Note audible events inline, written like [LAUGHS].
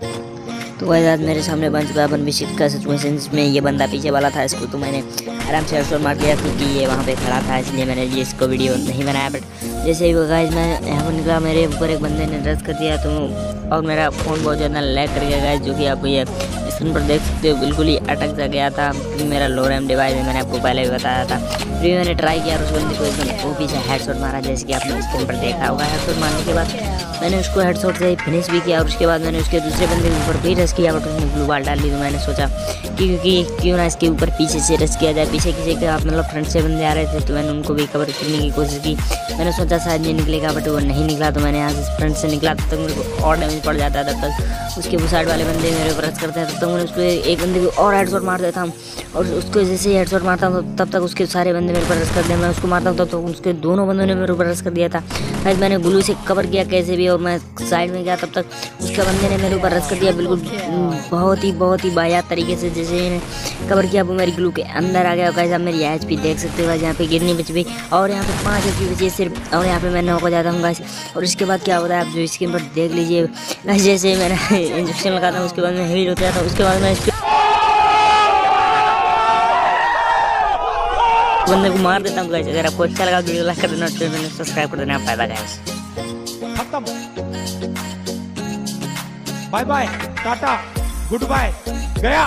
तो वही आज मेरे सामने बन चुका है। अपन विशिट का सिचुएशन में ये बंदा पीछे वाला था, इसको तो मैंने आराम से हेडशॉट मार दिया, क्योंकि ये वहाँ पे खड़ा था, इसलिए मैंने ये इसको वीडियो नहीं बनाया। बट जैसे ही गाइज़ मैं यहाँ पर निकला, मेरे ऊपर एक बंदे ने रस कर दिया तो और मेरा फ़ोन बहुत ज़्यादा लैग कर गया गाइज़ जो कि आपको ये स्क्रीन पर देख सकते हो, बिल्कुल ही अटक जा गया था। मेरा लो रैम डिवाइस है मैंने आपको पहले भी बताया था। फिर मैंने ट्राई किया और उस बंदे को एकदम वो पीछे हेडशॉट मारा, जैसे कि आपने स्क्रीन पर देखा होगा हेडशॉट मारने के बाद। मैंने उसको हेडशॉट से फिनिश भी किया और उसके बाद मैंने उसके दूसरे बंदे के ऊपर भी रस किया बट उसने ब्लू बाल डाल दी तो मैंने सोचा कि क्योंकि क्यों ना इसके ऊपर पीछे से रस किया जाए, पीछे किसी के आप मतलब फ्रंट से बंदे आ रहे थे तो मैंने उनको भी कवर करने की कोशिश की। मैंने सोचा शायद नहीं निकलेगा बट वो नहीं निकला तो मैंने यहाँ से फ्रंट से निकला, तब तक मेरे को और डैमेज पड़ जाता है तब तक उसके वो साइड वाले बंदे मेरे ऊपर रस करते हैं तब तक मैंने उसको एक बंदे को और हेडशॉट मार देता हूँ। और उसको जैसे ही हेडशॉट मारता हूँ, तब तक उसके सारे बंदे मेरे ऊपर रस कर दिया मैं उसको मारता हूँ, तब तक उसके दोनों बंदों ने मेरे ऊपर रस कर दिया था। शायद मैंने ग्लू से कवर किया कैसे भी, और मैं साइड में गया, तब तक उसके बंदे ने मेरे ऊपर रस कर दिया। बिल्कुल बहुत ही बहुत ही बायात तरीके से जैसे मैंने कवर किया, वो मेरी ग्लू के अंदर आ गया। कैसे आप मेरी एच पी देख सकते हो यहाँ पे गिरनी बच भी। और यहाँ पे पाँच एच पी बची सिर्फ़, और यहाँ पे मैं नौ को जाता हूँ गाइस और इसके बाद क्या होता है, आप जो स्क्रीन पर देख लीजिए। जैसे मैंने [LAUGHS] इंजेक्शन लगाता हूँ, उसके बाद मैं हील होता जाता हूँ। उसके बाद मैं बंदे को मार देता हूँ गाइस अगर आपको अच्छा लगा, वीडियो लाइक कर देना, चैनल सब्सक्राइब कर देना फ़ायदा गाइस खत्म। Bye bye, Tata, goodbye, गया।